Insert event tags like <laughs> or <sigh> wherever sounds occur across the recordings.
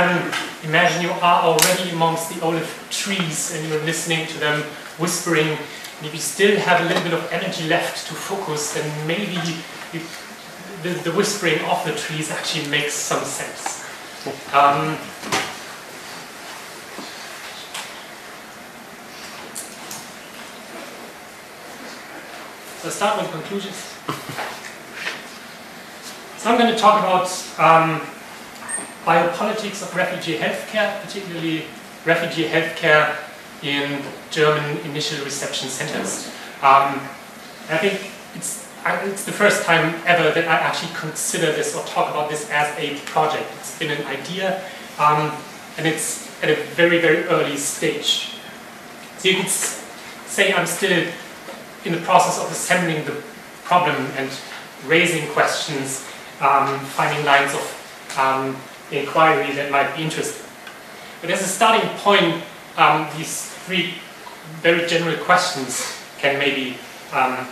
can imagine you are already amongst the olive trees and you're listening to them whispering. And if you still have a little bit of energy left to focus, then maybe the, the, whispering of the trees actually makes some sense. Um, so I'll start with conclusions. so I'm going to talk about um, biopolitics of refugee healthcare, particularly refugee healthcare in German initial reception centers. Um, I think it's, it's the first time ever that I actually consider this or talk about this as a project. It's been an idea um, and it's at a very, very early stage. So you could say I'm still in the process of assembling the problem and raising questions, um, finding lines of um, inquiry that might be interesting. But as a starting point, um, these three very general questions can maybe um,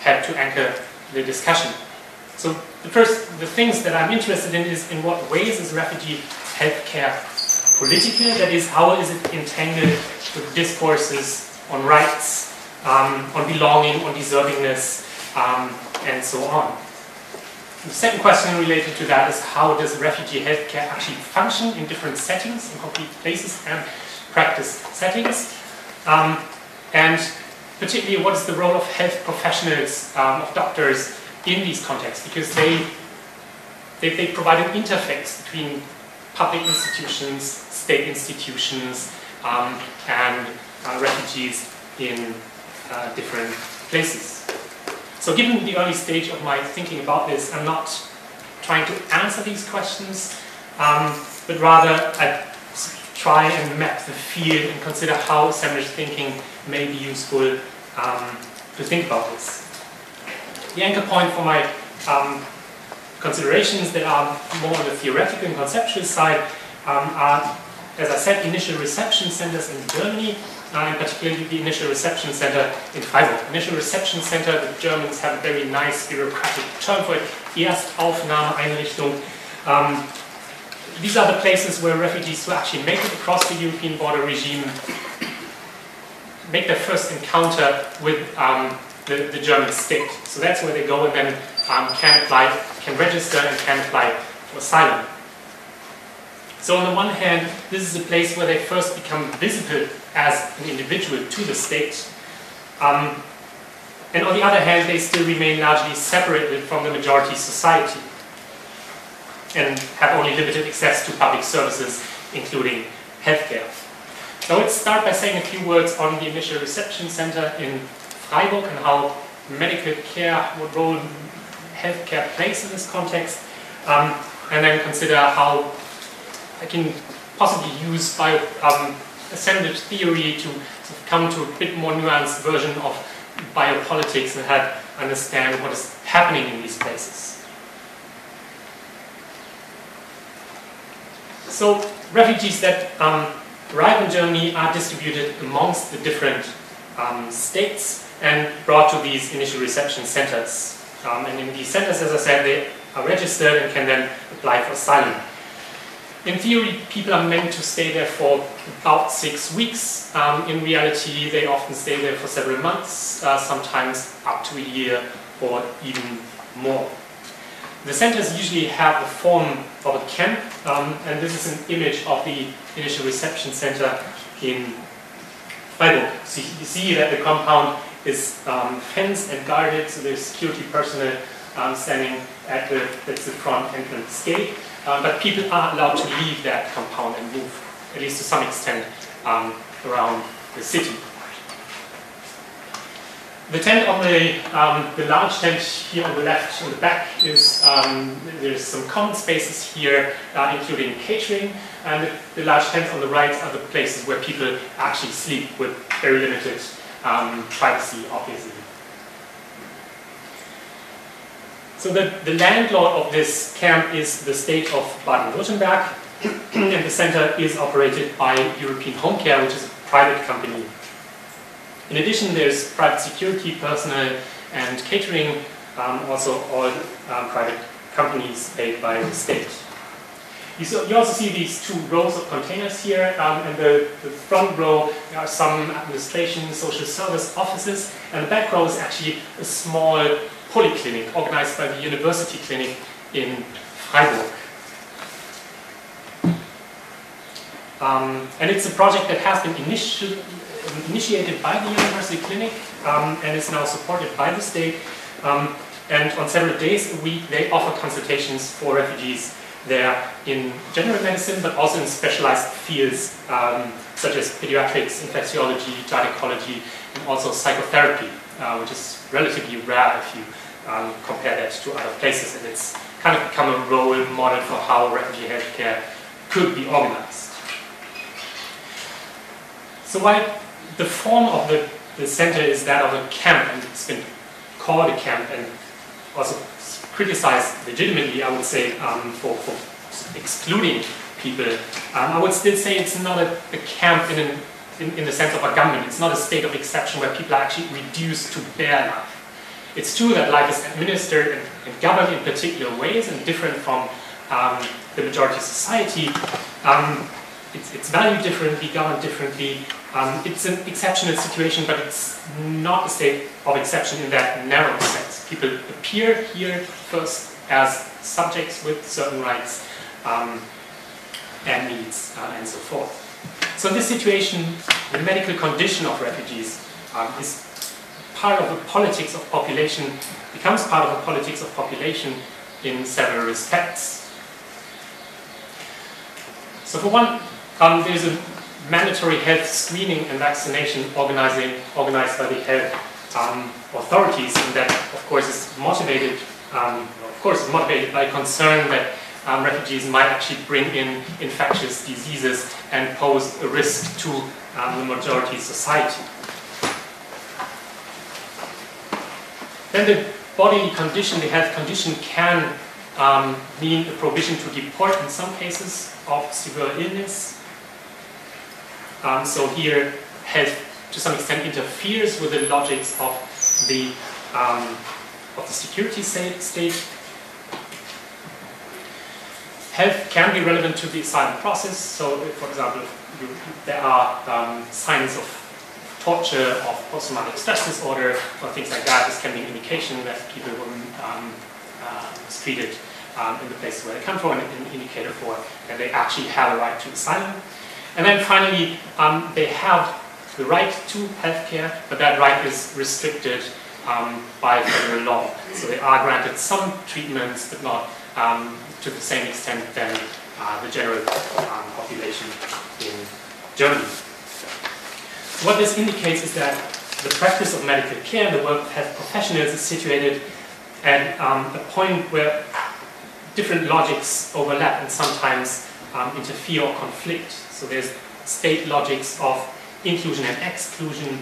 help to anchor the discussion. So the first, the things that I'm interested in is in what ways is refugee healthcare political? That is, how is it entangled with discourses on rights, um, on belonging, on deservingness, um, and so on. The second question related to that is how does refugee healthcare actually function in different settings, in concrete places and practice settings? Um, and particularly what is the role of health professionals, um, of doctors in these contexts? Because they, they, they provide an interface between public institutions, state institutions, um, and uh, refugees in uh, different places. So given the early stage of my thinking about this, I'm not trying to answer these questions, um, but rather I try and map the field and consider how assemblage thinking may be useful um, to think about this. The anchor point for my um, considerations that are more on the theoretical and conceptual side um, are, as I said, initial reception centers in Germany, uh, and particularly the initial reception center in Freiburg. Initial reception center, the Germans have a very nice bureaucratic term for it, Erstaufnahmeeinrichtung. Um, these are the places where refugees who actually make it across the European border regime make their first encounter with um, the, the, German state. So that's where they go and then um, can apply, can register and can apply for asylum. So on the one hand, this is a place where they first become visible as an individual to the state. Um, and on the other hand, they still remain largely separated from the majority society and have only limited access to public services, including healthcare. So let's start by saying a few words on the initial reception center in Freiburg and how medical care, what role healthcare plays in this context, um, and then consider how I can possibly use bio, um, assemblage theory to come to a bit more nuanced version of biopolitics and help understand what is happening in these places. So refugees that um, arrive in Germany are distributed amongst the different um, states and brought to these initial reception centers. Um, and in these centers, as I said, they are registered and can then apply for asylum. In theory, people are meant to stay there for about six weeks. Um, in reality, they often stay there for several months, uh, sometimes up to a year or even more. The centers usually have the form of a camp, um, and this is an image of the initial reception center in Freiburg. So you see that the compound is um, fenced and guarded, so there's security personnel um, standing at the, that's the front entrance gate. Um, but people are allowed to leave that compound and move, at least to some extent, um, around the city. The tent on the, um, the large tent here on the left, on the back, is um, there's some common spaces here, uh, including catering, and the, the, large tents on the right are the places where people actually sleep with very limited um, privacy, obviously. So the, the landlord of this camp is the state of Baden-Württemberg, <clears throat> and the center is operated by European Home Care, which is a private company. In addition, there's private security personnel and catering, um, also all um, private companies paid by the state. You, so, you, also see these two rows of containers here, um, and the, the, front row are some administration, social service offices, and the back row is actually a small polyclinic organized by the university clinic in Freiburg. Um, and it's a project that has been initi initiated by the university clinic um, and is now supported by the state. Um, and on several days a week, they offer consultations for refugees there in general medicine, but also in specialized fields um, such as pediatrics, infectiology, gynecology, and also psychotherapy, uh, which is relatively rare if you um, compare that to other places. And it's kind of become a role model for how refugee healthcare could be organized. So while the form of the, the center is that of a camp, and it's been called a camp, and also criticized legitimately, I would say, um, for, for, excluding people. Um, I would still say it's not a, a camp in, an, in, in, the sense of Agamben. It's not a state of exception where people are actually reduced to bare life. It's true that life is administered and, and governed in particular ways and different from um, the majority of society. Um, it's, it's valued differently, governed differently. Um, it's an exceptional situation, but it's not a state of exception in that narrow sense. People appear here first as subjects with certain rights um, and needs uh, and so forth. So this situation, the medical condition of refugees um, is part of the politics of population, becomes part of the politics of population in several respects. So for one, um, there's a mandatory health screening and vaccination organizing, organized by the health um, authorities, and that, of course, is motivated, um, of course, motivated by concern that um, refugees might actually bring in infectious diseases and pose a risk to um, the majority society. Then the bodily condition, the health condition, can um, mean a provision to deport in some cases of severe illness um, so here health to some extent interferes with the logics of the um, of the security state. Health can be relevant to the asylum process. So, for example, you, there are um, signs of torture, of post-traumatic stress disorder, or things like that. This can be an indication that people were um, uh, um, in the places where they come from, and an indicator for that they actually have a right to asylum. And then finally, um, they have the right to healthcare, but that right is restricted um, by federal law. So they are granted some treatments, but not um, to the same extent than uh, the general um, population in Germany. What this indicates is that the practice of medical care, the work of health professionals is situated at um, a point where different logics overlap and sometimes um, interfere or conflict. So there's state logics of inclusion and exclusion.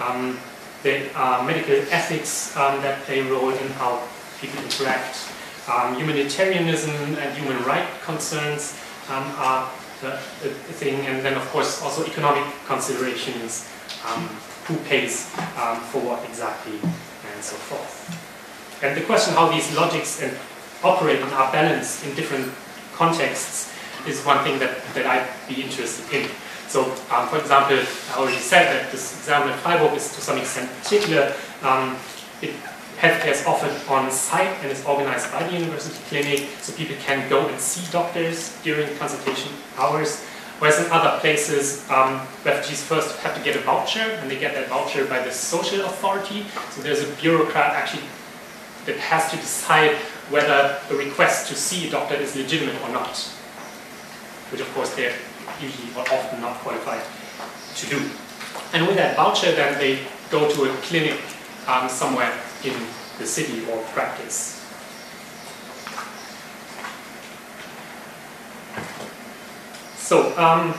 Um, there are medical ethics um, that play a role in how people interact. Um, humanitarianism and human rights concerns um, are the, the, thing, and then of course also economic considerations, um, who pays um, for what exactly, and so forth. And the question how these logics and operate and are balanced in different contexts is one thing that, that I'd be interested in. So, um, for example, I already said that this example in Freiburg is to some extent particular. Um, it, healthcare is offered on site and is organized by the university clinic, so people can go and see doctors during consultation hours. Whereas in other places, um, refugees first have to get a voucher, and they get that voucher by the social authority. So there's a bureaucrat actually that has to decide whether a request to see a doctor is legitimate or not which of course they're usually or often not qualified to do. And with that voucher, then they go to a clinic um, somewhere in the city or practice. So, um,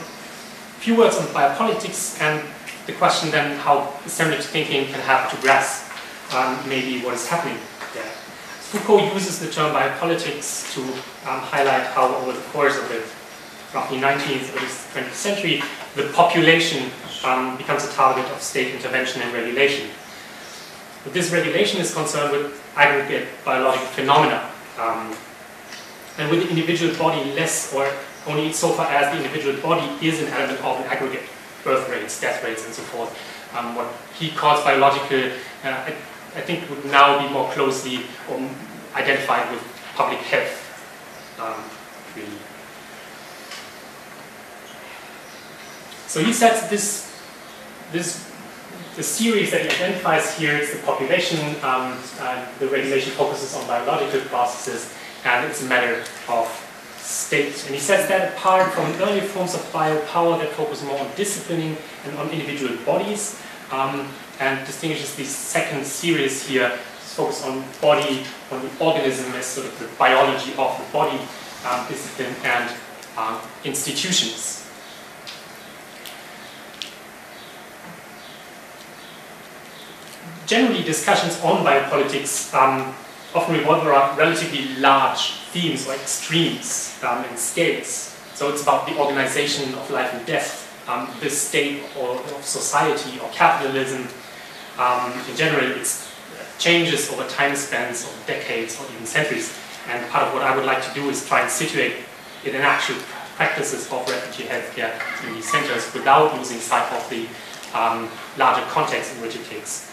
few words on biopolitics and the question then how assemblage thinking can help to grasp um, maybe what is happening there. Foucault uses the term biopolitics to um, highlight how over the course of the roughly 19th, early 20th century, the population um, becomes a target of state intervention and regulation. But this regulation is concerned with aggregate biological phenomena. Um, and with the individual body less or only so far as the individual body is an element of an aggregate, birth rates, death rates, and so forth. Um, what he calls biological, uh, I, I, think would now be more closely identified with public health, um, really. So he sets this, this the series that he identifies here is the population, um, the regulation focuses on biological processes, and it's a matter of state. And he sets that apart from earlier forms of biopower that focus more on disciplining and on individual bodies, um, and distinguishes the second series here, focus on body, on the organism as sort of the biology of the body, um, discipline, and um, institutions. Generally discussions on biopolitics um, often revolve around relatively large themes or extremes um, and scales. So it's about the organization of life and death, um, the state or of society or capitalism. Um, in general, it's changes over time spans of decades or even centuries. And part of what I would like to do is try and situate it in actual practices of refugee healthcare in these centers without losing sight of the um, larger context in which it takes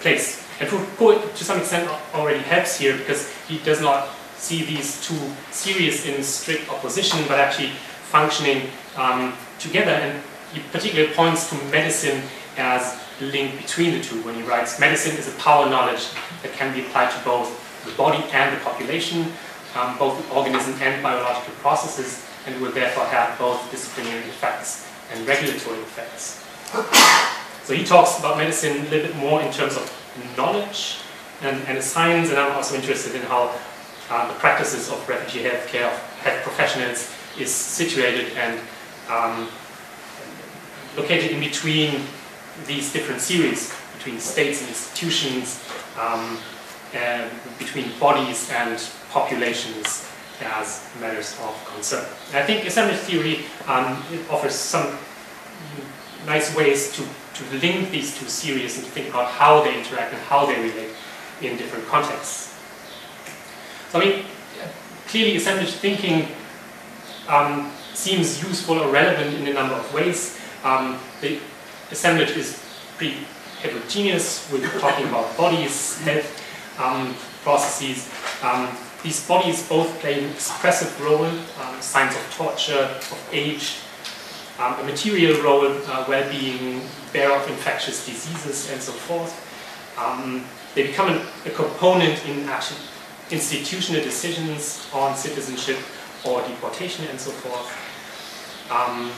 place. And Foucault, to some extent, already helps here because he does not see these two series in strict opposition, but actually functioning um, together. And he particularly points to medicine as the link between the two when he writes, medicine is a power knowledge that can be applied to both the body and the population, um, both the organism and biological processes, and will therefore have both disciplinary effects and regulatory effects. So he talks about medicine a little bit more in terms of knowledge and, and science, and I'm also interested in how uh, the practices of refugee healthcare, of health professionals, is situated and um, located in between these different series, between states and institutions, um, and between bodies and populations as matters of concern. And I think assemblage theory um, offers some nice ways to to link these two series and to think about how they interact and how they relate in different contexts. So I mean, clearly assemblage thinking um, seems useful or relevant in a number of ways. Um, the assemblage is pretty heterogeneous. We're talking about bodies, health um, processes. Um, these bodies both play an expressive role, um, signs of torture, of age, um, a material role, uh, well-being, bear of infectious diseases, and so forth. Um, they become an, a component in actually institutional decisions on citizenship or deportation and so forth. Um,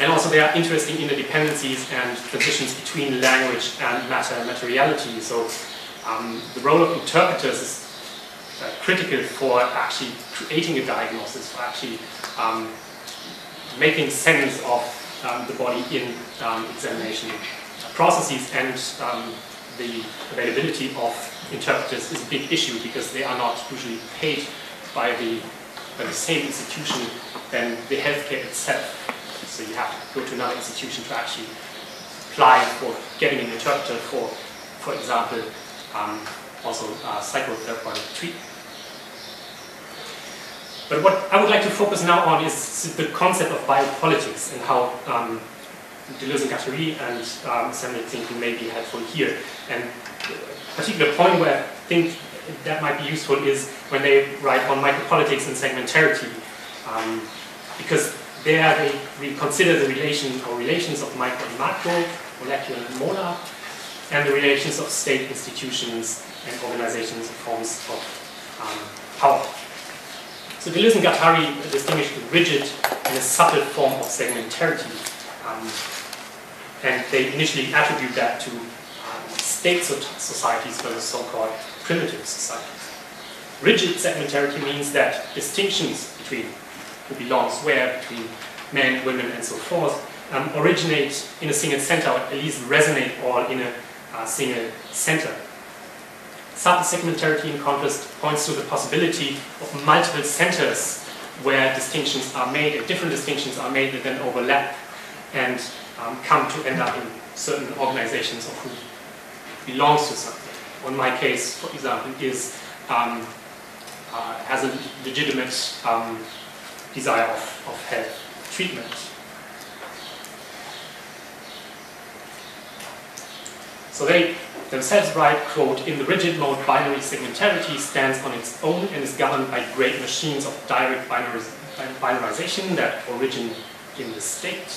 and also there are interesting interdependencies and transitions between language and matter and materiality. So um, the role of interpreters is uh, critical for actually creating a diagnosis, for actually um, making sense of um, the body in um, examination processes and um, the availability of interpreters is a big issue because they are not usually paid by the, by the same institution than the healthcare itself. So you have to go to another institution to actually apply for getting an interpreter for, for example, um, also uh, psychotherapeutic treatment. But what I would like to focus now on is the concept of biopolitics and how um, Deleuze and Guattari and um, assemblage thinking may be helpful here. And a particular point where I think that might be useful is when they write on micropolitics and segmentarity. Um, because there they we consider the relation or relations of micro and macro, molecular and molar, and the relations of state institutions and organizations and forms of um, power. So Deleuze and Guattari distinguish the rigid and a subtle form of segmentarity. Um, and they initially attribute that to um, state societies versus so-called primitive societies. Rigid segmentarity means that distinctions between who belongs where, between men, women, and so forth, um, originate in a single center, or at least resonate all in a uh, single center. Subtle segmentarity, in contrast, points to the possibility of multiple centers where distinctions are made, and different distinctions are made that then overlap and um, come to end up in certain organizations of who belongs to something. Or in my case, for example, is um, uh, has a legitimate um, desire of, of health treatment. So they themselves write, quote, in the rigid mode, binary segmentarity stands on its own and is governed by great machines of direct binarization that origin in the state.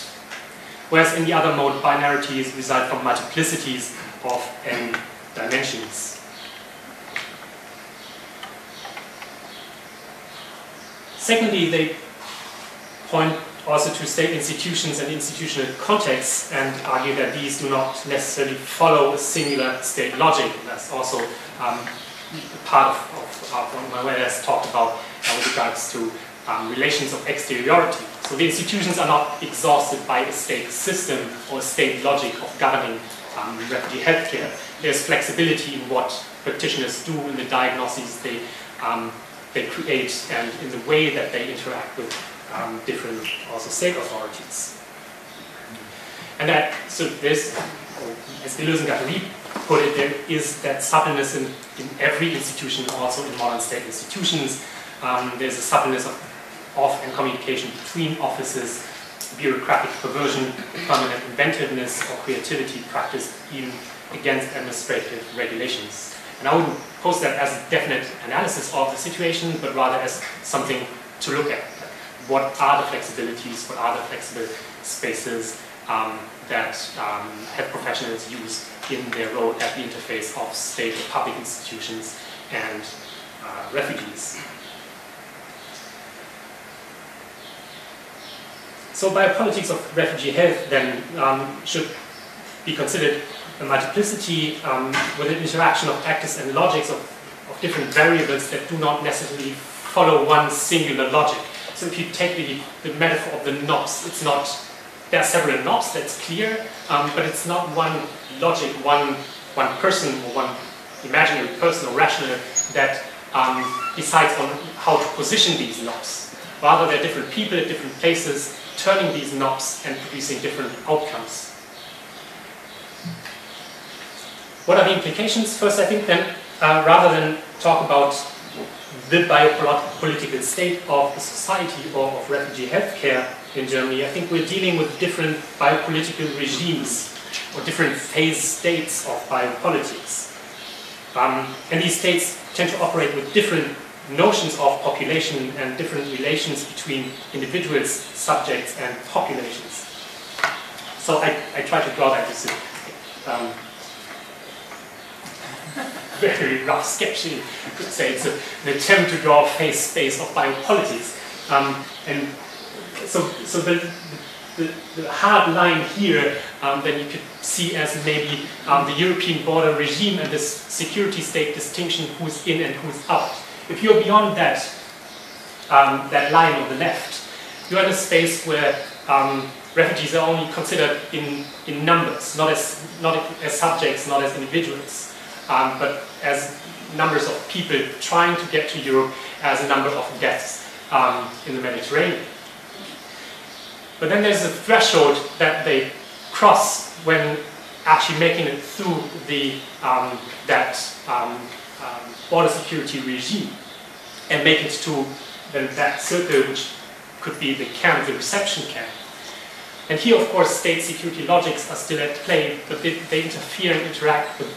Whereas in the other mode, binarities result from multiplicities of n dimensions. Secondly, they point also to state institutions and institutional contexts and argue that these do not necessarily follow a singular state logic. That's also um, part of, of, of what Manuel has talked about uh, with regards to um, relations of exteriority. So the institutions are not exhausted by a state system or a state logic of governing um, refugee healthcare. There's flexibility in what practitioners do in the diagnoses they, um, they create and in the way that they interact with um, different also state authorities. And that, so this, as Deleuze and Guattari put it, there is that suppleness in, in every institution, also in modern state institutions. Um, there's a suppleness of, of and communication between offices, bureaucratic perversion, permanent inventiveness, or creativity practiced even against administrative regulations. And I wouldn't pose that as a definite analysis of the situation, but rather as something to look at what are the flexibilities, what are the flexible spaces um, that um, health professionals use in their role at the interface of state or public institutions and uh, refugees. So biopolitics of refugee health then um, should be considered a multiplicity um, with an interaction of actors and logics of, of different variables that do not necessarily follow one singular logic. So if you take the, the metaphor of the knobs, it's not, there are several knobs, that's clear, um, but it's not one logic, one, one person or one imaginary person or rational that um, decides on how to position these knobs. Rather, there are different people at different places turning these knobs and producing different outcomes. What are the implications? First, I think then, uh, rather than talk about the biopolitical state of the society or of refugee healthcare in Germany, I think we're dealing with different biopolitical regimes or different phase states of biopolitics. Um, and these states tend to operate with different notions of population and different relations between individuals, subjects, and populations. So I, I try to draw that a um, <laughs> very rough sketch. You could say it's a, an attempt to draw a phase space of biopolitics. Um, and so, so the, the, the, hard line here um, that you could see as maybe um, the European border regime and this security state distinction who's in and who's out. If you're beyond that, um, that line on the left, you're in a space where um, refugees are only considered in, in numbers, not as, not as subjects, not as individuals um, but as numbers of people trying to get to Europe as a number of deaths um, in the Mediterranean. But then there's a threshold that they cross when actually making it through the, um, that um, um, border security regime and make it to that circle which could be the camp, the reception camp. And here, of course, state security logics are still at play, but they, they interfere and interact with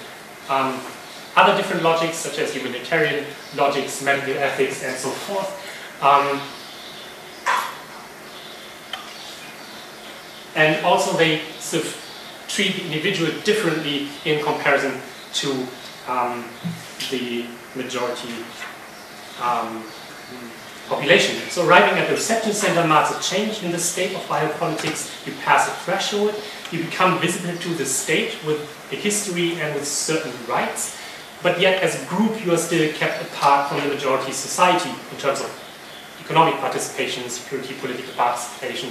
um, other different logics, such as humanitarian logics, medical ethics, and so forth. Um, and also they sort of treat the individual differently in comparison to um, the majority um, population. So arriving at the reception center marks a change in the state of biopolitics. You pass a threshold, you become visible to the state with a history and with certain rights, but yet as a group you are still kept apart from the majority society in terms of economic participation, security, political participation,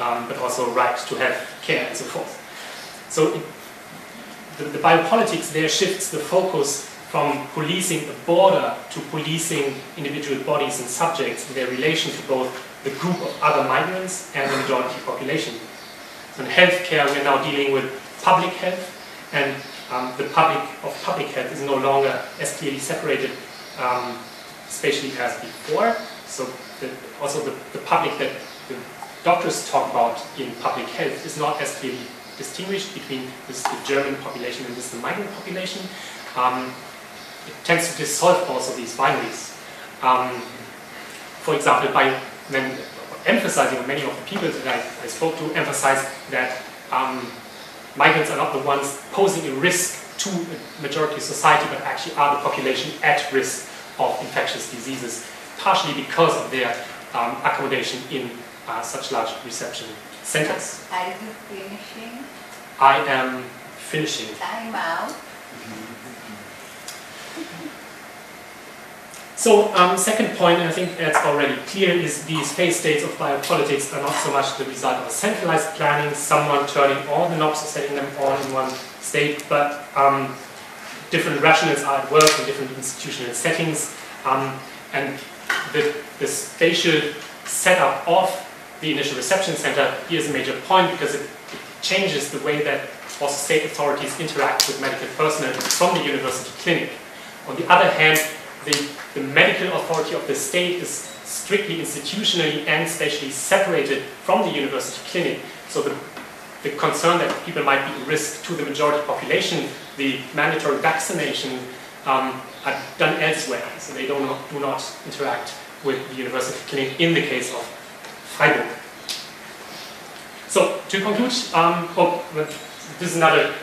um, but also right to have care and so forth. So it, the, the biopolitics there shifts the focus from policing a border to policing individual bodies and subjects in their relation to both the group of other migrants and the majority population. So in healthcare, we're now dealing with public health, and um, the public of public health is no longer as clearly separated um, spatially as before. So the, also the, the public that the doctors talk about in public health is not as clearly distinguished between this, the German population and this the migrant population. Um, it tends to dissolve also these binaries. Um, for example, by then emphasizing, many of the people that I, I spoke to emphasize that um, migrants are not the ones posing a risk to a majority of society, but actually are the population at risk of infectious diseases, partially because of their um, accommodation in uh, such large reception centers. Are you finishing? I am finishing. Time out. So, um, second point, and I think that's already clear, is these phase states of biopolitics are not so much the result of centralized planning, someone turning all the knobs and setting them all in one state, but um, different rationales are at work in different institutional settings, um, and the, the spatial setup of the initial reception center is a major point because it, it changes the way that also state authorities interact with medical personnel from the university clinic. On the other hand, the, the medical authority of the state is strictly institutionally and spatially separated from the university clinic. So the, the concern that people might be a risk to the majority population, the mandatory vaccination um, are done elsewhere. So they don't, do not interact with the university clinic in the case of Freiburg. So to conclude, um, oh, this is another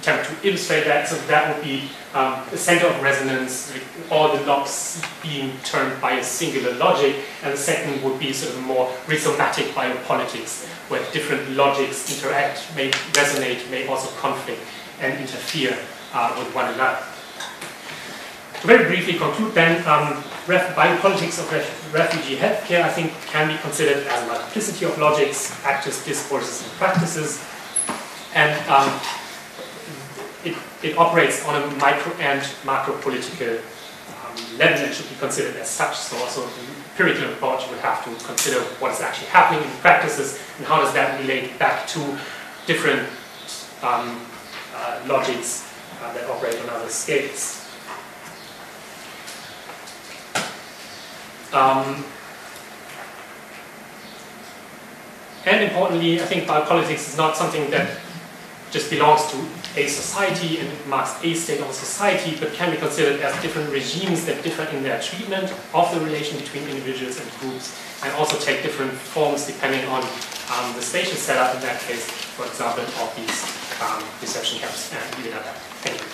attempt to illustrate that. So that would be um, a center of resonance, all the knobs being turned by a singular logic, and the second would be sort of more rhizomatic biopolitics, where different logics interact, may resonate, may also conflict and interfere uh, with one another. To very briefly conclude then, um, biopolitics of ref refugee healthcare, I think, can be considered as a multiplicity of logics, actors, discourses, and practices. And um, it, it, operates on a micro and macro political um, level and should be considered as such. So also the empirical approach would have to consider what is actually happening in practices and how does that relate back to different um, uh, logics uh, that operate on other scales. Um, and importantly, I think biopolitics is not something that just belongs to a society and it marks a state of a society, but can be considered as different regimes that differ in their treatment of the relation between individuals and groups, and also take different forms depending on um, the spatial setup, in that case, for example, of these um, reception camps. And at that. Thank you.